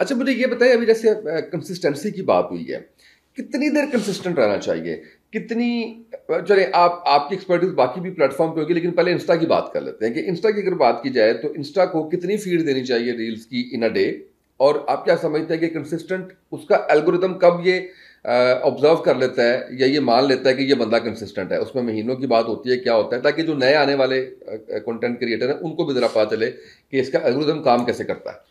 अच्छा मुझे ये बताइए, अभी जैसे कंसिस्टेंसी की बात हुई है, कितनी देर कंसिस्टेंट रहना चाहिए? कितनी चले आप, आपकी एक्सपर्टीज बाकी भी प्लेटफॉर्म पे होगी, लेकिन पहले इंस्टा की बात कर लेते हैं कि इंस्टा की अगर बात की जाए तो इंस्टा को कितनी फ़ीड देनी चाहिए रील्स की इन अ डे और आप क्या समझते हैं कि कंसिस्टेंट उसका एल्गोरिदम कब ये ऑब्ज़र्व कर लेता है, या ये मान लेता है कि ये बंदा कंसिस्टेंट है? उसमें महीनों की बात होती है, क्या होता है, ताकि जो नए आने वाले कंटेंट क्रिएटर हैं, उनको भी ज़रा पता चले कि इसका एल्गोरिदम काम कैसे करता है।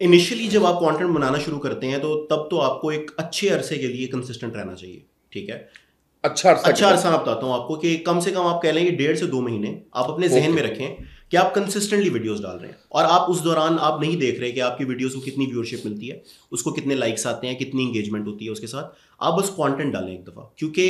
इनिशियली जब आप कंटेंट बनाना शुरू करते हैं तो तब तो आपको एक अच्छे अरसे के लिए कंसिस्टेंट रहना चाहिए ठीक है? अच्छा अरसा अच्छा अरसा मैं बताता हूँ आपको कि कम से कम आप कह लेंगे डेढ़ से दो महीने आप अपने जहन में रखें कि आप कंसिस्टेंटली वीडियोस डाल रहे हैं। और आप उस दौरान आप नहीं देख रहे कि आपकी वीडियोस को कितनी व्यूअरशिप मिलती है उसको कितने लाइक्स आते हैं कितनी इंगेजमेंट होती है उसके साथ। आप बस कंटेंट डालें एक दफ़ा क्योंकि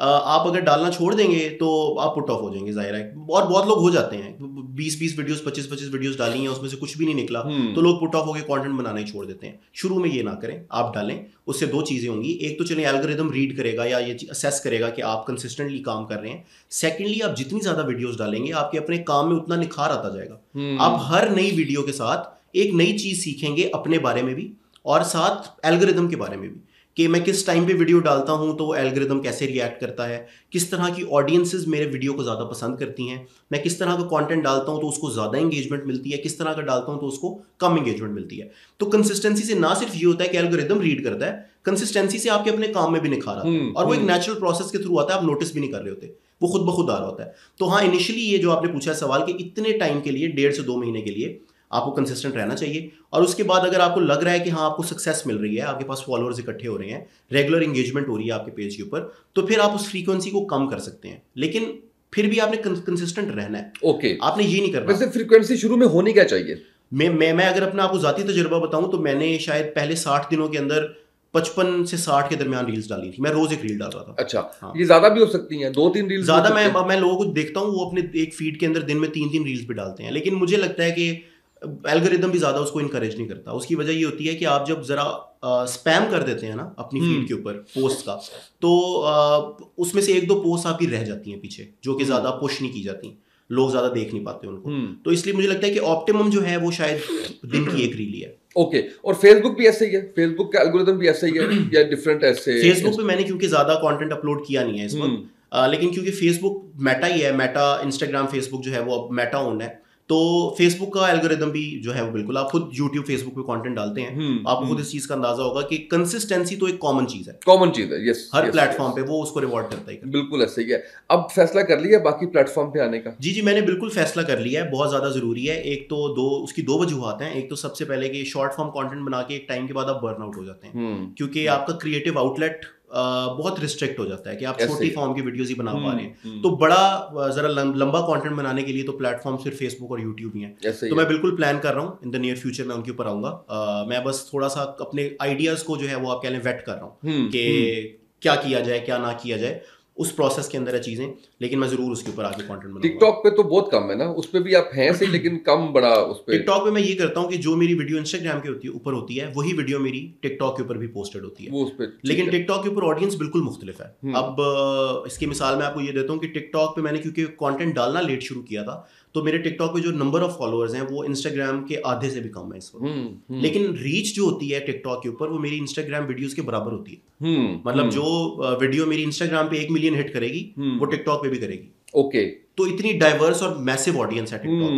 आप अगर डालना छोड़ देंगे तो आप पुट ऑफ़ हो जाएँगे ज़ाहिर है। और बहुत लोग हो जाते हैं। बीस बीस वीडियोस पच्चीस पच्चीस वीडियोस डाली हैं उसमें से कुछ भी नहीं निकला हम्म। तो लोग पुट ऑफ़ होकर कंटेंट बनाना ही छोड़ देते हैं। शुरू में ये ना करें आप डालें उससे दो चीज़ें होंगी। एक तो चलिए एल्गोरिदम रीड करेगा या ये असेस करेगा कि आप कंसिस्टेंटली काम कर रहे हैं। सेकेंडली आप जितनी ज़्यादा वीडियोज़ डालेंगे आपके अपने काम में उतना निखार आता जाएगा। हम्म। आप हर नई वीडियो के साथ एक नई चीज़ सीखेंगे अपने बारे में भी और साथ एल्गोरिदम के बारे में भी। कि मैं किस टाइम पे वीडियो डालता हूँ तो वो एल्गोरिदम कैसे रिएक्ट करता है किस तरह की ऑडियंसेस मेरे वीडियो को ज़्यादा पसंद करती हैं मैं किस तरह का कंटेंट डालता हूँ तो उसको ज़्यादा इंगेजमेंट मिलती है किस तरह का डालता हूँ तो उसको कम इंगेजमेंट मिलती है। तो कंसिस्टेंसी से ना सिर्फ़ ये होता है कि एल्गोरिदम रीड करता है कंसिस्टेंसी से आपके अपने काम में भी निखार आता है हम्म, और वो एक नेचुरल हम्म। प्रोसेस के थ्रू आता है आप नोटिस भी नहीं कर रहे होते वो खुद ब खुद आ रहा होता है। तो हाँ इनिशियली ये जो आपने पूछा सवाल कि इतने टाइम के लिए डेढ़ से दो महीने के लिए आपको कंसिस्टेंट रहना चाहिए। और उसके बाद अगर आपको लग रहा है कि हाँ आपको सक्सेस मिल रही है आपके पास फॉलोअर्स इकट्ठे हो रहे हैं रेगुलर इंगेजमेंट हो रही है आपके पेज के ऊपर तो फिर आप उस फ्रीक्वेंसी को कम कर सकते हैं। लेकिन फिर भी आपने कंसिस्टेंट रहना है। Okay okay. आपने ये नहीं करना। वैसे फ्रीक्वेंसी शुरू में होनी क्या चाहिए? मैं मैं मैं अगर अपना आपको जाती तजुर्बा बताऊँ तो मैंने शायद पहले साठ दिनों के अंदर पचपन से साठ के दरमियान रील्स डाली थी। मैं रोज एक रील डाल रहा था। अच्छा हाँ। ये ज़्यादा भी हो सकती हैं दो तीन रील्स ज़्यादा मैं मैं लोगों को देखता हूँ वो अपने एक फ़ीड के अंदर दिन में तीन तीन रील्स भी डालते हैं। लेकिन मुझे लगता है कि एल्गोरिदम भी ज़्यादा उसको इनकरेज नहीं करता उसकी वजह ये होती है कि आप जब ज़रा स्पैम कर देते हैं ना अपनी फ़ीड हम्म। के ऊपर पोस्ट का तो आ, उसमें से एक दो पोस्ट आपकी रह जाती हैं पीछे जो कि ज़्यादा पुश नहीं की जाती लोग ज़्यादा देख नहीं पाते उनको हम्म। तो इसलिए मुझे लगता है कि ऑप्टिमम जो है वो शायद दिन की एक रील है ओके okay. और फेसबुक भी ऐसे ही है फेसबुक का एल्गोरिदम भी ऐसे ही है या डिफरेंट ऐसे फेसबुक पे मैंने क्योंकि ज़्यादा कंटेंट अपलोड किया नहीं है इस वक्त हम्म। लेकिन क्योंकि फेसबुक मेटा ही है मेटा इंस्टाग्राम फेसबुक जो है वो अब मेटा ओन है तो फेसबुक का एल्गोरिदम भी जो है वो बिल्कुल आप खुद यूट्यूब फेसबुक पे कंटेंट डालते हैं हम्म, आपको खुद हम्म। इस चीज़ का अंदाज़ा होगा कि कंसिस्टेंसी तो एक कॉमन चीज़ है। कॉमन चीज़ है यस हर प्लेटफॉर्म पे वो उसको रिवॉर्ड करता है बिल्कुल ऐसे ही है। अब फैसला कर लिया बाकी प्लेटफॉर्म पे आने का? जी जी मैंने बिल्कुल फैसला कर लिया है बहुत ज़्यादा ज़रूरी है। एक तो दो उसकी दो वजूहत हैं। एक तो सबसे पहले कि शॉर्ट फॉर्म कॉन्टेंट बना के एक टाइम के बाद आप बर्न आउट हो जाते हैं। हम्म, क्योंकि आपका क्रिएटिव आउटलेट बहुत रिस्ट्रिक्ट हो जाता है कि आप छोटी फॉर्म की वीडियोज़ ही बना पा रहे हैं। हम्म, हम्म। तो बड़ा जरा लंबा कंटेंट बनाने के लिए तो प्लेटफॉर्म सिर्फ़ फेसबुक और यूट्यूब ही है। तो मैं बिल्कुल प्लान कर रहा हूँ इन द नियर फ्यूचर मैं उनके ऊपर आऊँगा। मैं बस थोड़ा सा अपने आइडियाज़ को जो है वो आप कह लें वेट कर रहा हूँ हम्म, कि क्या किया जाए क्या ना किया जाए। उस प्रोसेस के अंदर है चीज़ें लेकिन मैं ज़रूर उसके ऊपर आगे कंटेंट बनाऊँगा। टिकटॉक पे तो बहुत कम है ना उस पर भी आप हैं सही लेकिन कम बड़ा उस पर टिकटॉक पे मैं ये करता हूँ कि जो मेरी वीडियो इंस्टाग्राम के होती है ऊपर होती है वही वीडियो मेरी टिकटॉक के ऊपर भी पोस्टेड होती है। वो उस पर लेकिन टिकटॉक के ऊपर ऑडियंस बिल्कुल मुख्तलिफ़ है। हम्म। अब इसकी मिसाल मैं आपको ये देता हूँ कि टिकटॉक पे मैंने क्योंकि कॉन्टेंट डालना लेट शुरू किया था तो मेरे टिकटॉक पे जो नंबर ऑफ़ फॉलोअर्स हैं वो इंस्टाग्राम के आधे से भी कम है इस वक्त। हम्म, हम्म। लेकिन रीच जो होती है टिकटॉक के ऊपर वो मेरी इंस्टाग्राम वीडियोस के बराबर होती है। हम्म, मतलब जो वीडियो मेरी इंस्टाग्राम पे एक मिलियन हिट करेगी वो टिकटॉक पे भी करेगी। ओके तो इतनी डाइवर्स और मैसिव ऑडियंस है टिकटॉक